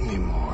anymore.